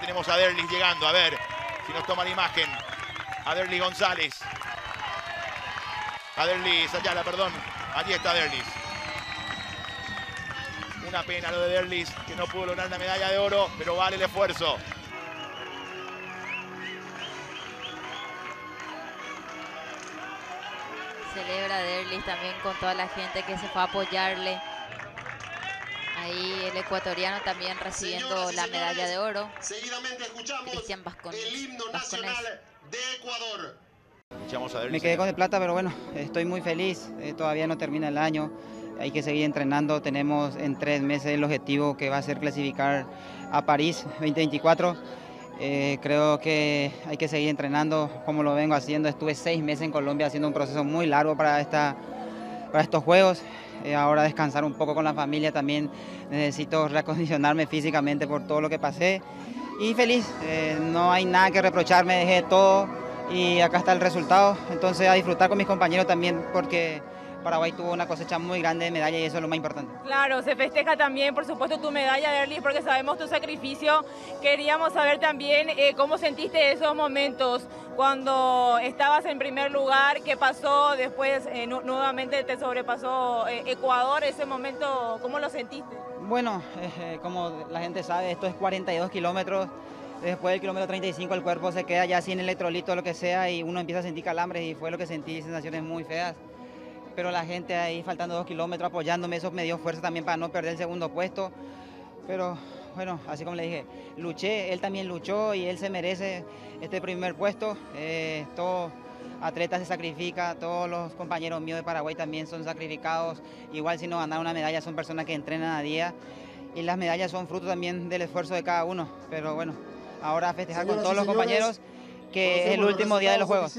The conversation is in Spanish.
tenemos a Derlis llegando, a ver si nos toma la imagen. A Derlis González. A Derlis Ayala, perdón. Allí está Derlis. Una pena lo de Derlis, que no pudo lograr la medalla de oro, pero vale el esfuerzo. Celebra Derlis también con toda la gente que se fue a apoyarle. Ahí el ecuatoriano también recibiendo la medalla de oro. Seguidamente escuchamos Cristian Vascones. el himno Vascones. nacional de Ecuador. Me quedé con el plata, pero bueno, estoy muy feliz. eh, todavía no termina el año. Hay que seguir entrenando. Tenemos en tres meses el objetivo que va a ser clasificar a París 2024. Eh, creo que hay que seguir entrenando como lo vengo haciendo. Estuve seis meses en Colombia haciendo un proceso muy largo para, esta, para estos Juegos. Eh, ahora descansar un poco con la familia también. Necesito reacondicionarme físicamente por todo lo que pasé. Y feliz, eh, no hay nada que reprocharme, dejé todo y acá está el resultado. Entonces a disfrutar con mis compañeros también porque Paraguay tuvo una cosecha muy grande de medallas y eso es lo más importante. Claro, se festeja también, por supuesto, tu medalla, Derlis, porque sabemos tu sacrificio. Queríamos saber también eh, cómo sentiste esos momentos cuando estabas en primer lugar, qué pasó, después eh, nu- nuevamente te sobrepasó eh, Ecuador, ese momento, ¿cómo lo sentiste? Bueno, como la gente sabe, esto es 42 kilómetros. Después del kilómetro 35 el cuerpo se queda ya sin electrolito o lo que sea y uno empieza a sentir calambres y fue lo que sentí, sensaciones muy feas. Pero la gente ahí faltando dos kilómetros apoyándome, eso me dio fuerza también para no perder el segundo puesto. Pero bueno, así como le dije, luché, él también luchó y él se merece este primer puesto. Eh, todo atleta se sacrifica, todos los compañeros míos de Paraguay también son sacrificados. Igual si no ganar una medalla son personas que entrenan a día y las medallas son fruto también del esfuerzo de cada uno. Pero bueno, ahora a festejar con todos los compañeros que es el último día de los Juegos.